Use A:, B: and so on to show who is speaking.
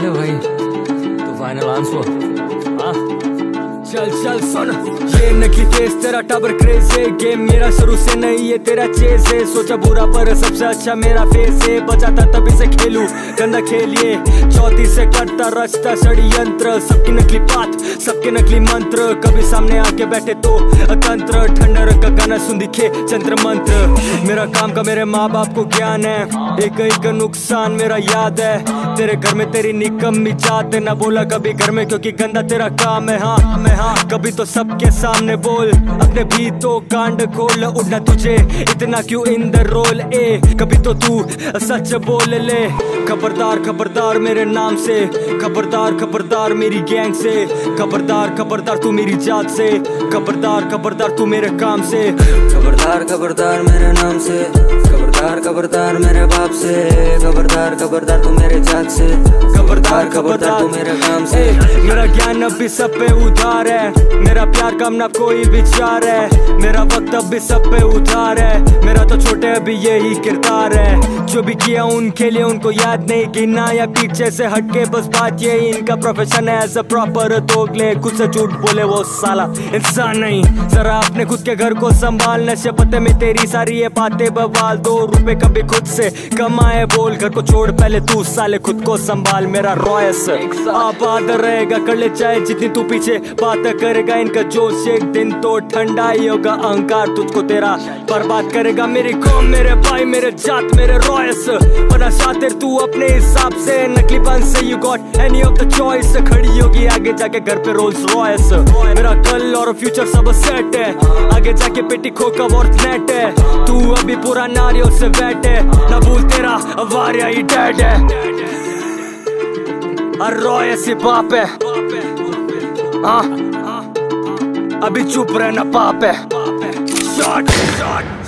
A: चलो भाई तो फाइनल आंसर हाँ चल चल, सुन। ये नकली फेस तेरा टाबर क्रेज है। गेम मेरा शुरू से नहीं ये तेरा चेस है। सोचा बुरा, पर सबसे अच्छा मेरा फेस है। बचाता तभी से खेलू, गंदा खेलिए। चौथी से करता रचता षडयंत्र सबकी नकली बात, सबके नकली मंत्र। कभी सामने आके बैठे तो अतंत्र। ठंडर का गाना सुन दिखे, चंद्र मंत्र। मेरा काम का मेरे माँ बाप को ज्ञान है। एक एक नुकसान मेरा याद है। तेरे घर में तेरी निकम्मी जात है। ना बोला कभी घर में, क्योंकि गंदा तेरा काम है। हाँ मैं हाँ कभी तो सबके सामने बोल अपने भी तो कांड खोल उड़ना तुझे इतना क्यों इन द रोल ए कभी तो तू सच बोल ले। खबरदार खबरदार मेरे नाम से खबरदार खबरदार मेरी गैंग से खबरदार खबरदार तू मेरी जात से खबरदार खबरदार तू मेरे काम से।
B: खबरदार खबरदार मेरे नाम से खबरदार खबरदार मेरे बाप से खबरदार खबरदार तू मेरे जात से खबरदार खबरदार तू मेरे काम से।
A: मेरा ज्ञान अब भी सब पे उधार है। मेरा प्यार कम ना कोई विचार है। मेरा वक्त अब भी सब पे उधार है। मेरा तो छोटे अभी यही किरदार है। जो भी किया उनके लिए उनको याद नहीं गिना या पीछे से हटके बस बात ये इनका प्रोफेशन है एज अ प्रॉपर दोगले। खुद से झूठ बोले वो साला इंसान नहीं। जरा अपने खुद के घर को संभाल। नशे पत्ते में तेरी सारी ये बातें बवाल। दो रुपए कभी खुद से कमाए। बोल घर को छोड़, पहले तू साले खुद को संभाल। मेरा रॉयस। आबाद रहेगा, कर ले चाहे जितनी तू पीछे बात करेगा इनका जोश एक दिन तो ठंडा ही होगा, अहंकार तुझको तेरा बर्बाद करेगा। मेरी कौम, मेरे भाई, मेरे जात, मेरे रॉयस बना शातिर तू अपने हिसाब से, नकली बन से you got any of the choice खड़ी होगी आगे जाके घर पे रोल्स रॉयस मेरा कल और फ्यूचर सब सेट है। आगे जाके पेटी खो का वर्थ नेट है। तू अभी पूरा नारियों से वेट है। ना भूल तेरा वारिया ही डेड है। और रॉय से बाप है। हाँ अभी चुप रहना पाप है। Shot shot